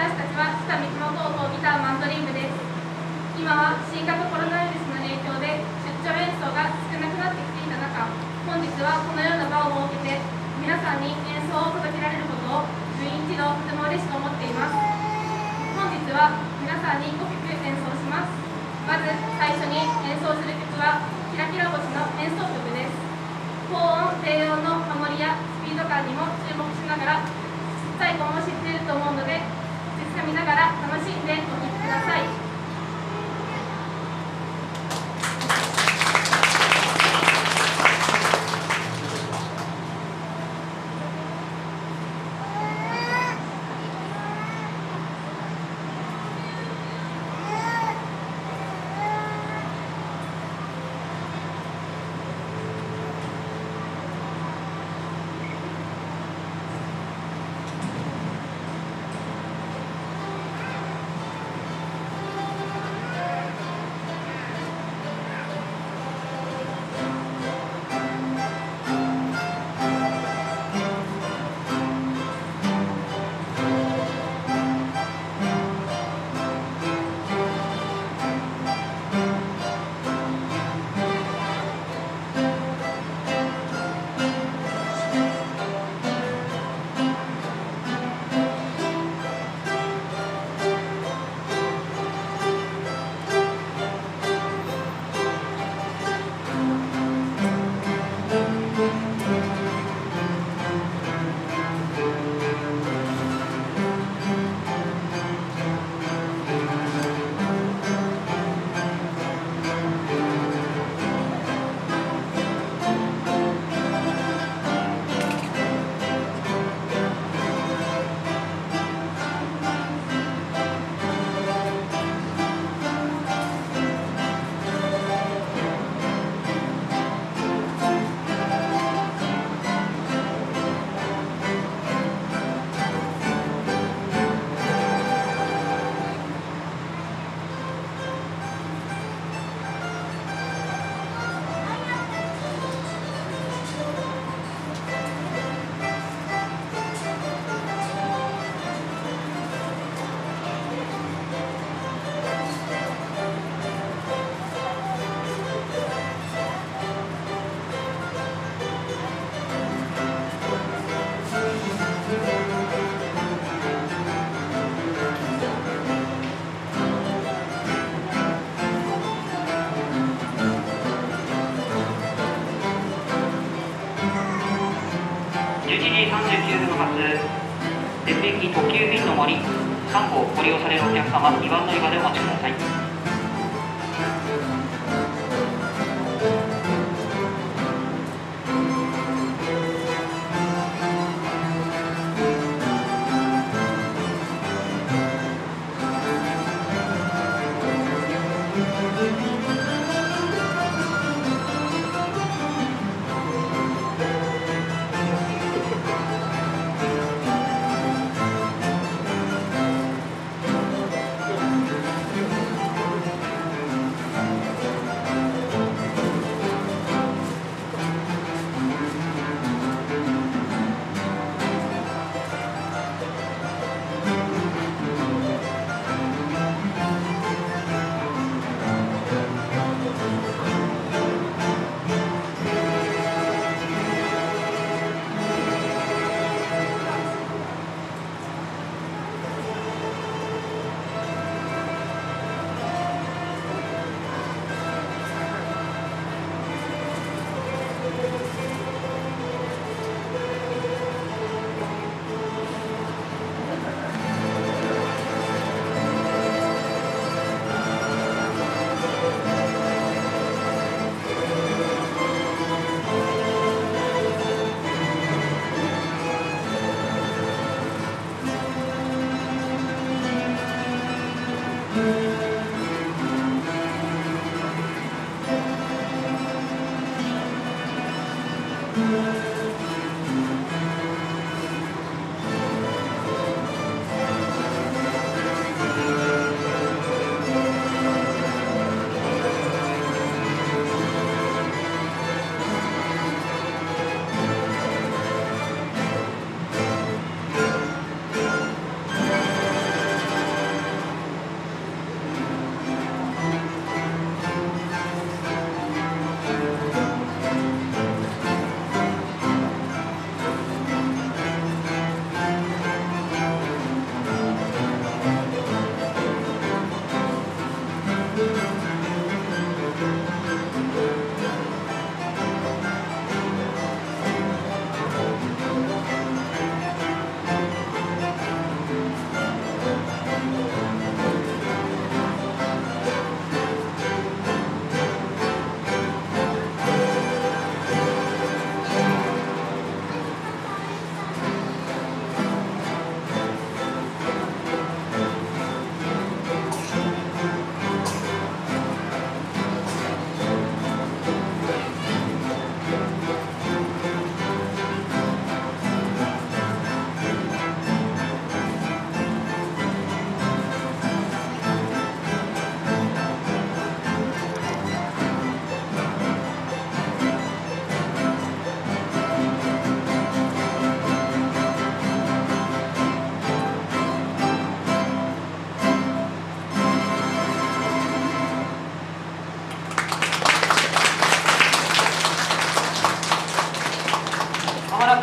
私たちは下三島高校ギターマンドリームです今は新型コロナウイルスの影響で出張演奏が少なくなってきていた中本日はこのような場を設けて皆さんに演奏を届けられることを部員一同とても嬉しく。思っています本日は皆さんに5曲演奏しますまず最初に演奏する曲はキラキラ星の演奏曲です。高音低音の守りやスピード感にも注目しながら最後も知っていると思うので見ながら楽しんでお聴きください。19分発全駅特急便の森。3号ご利用されるお客様2番乗り場でお待ちください。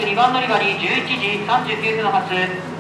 2番乗り場に11時39分発。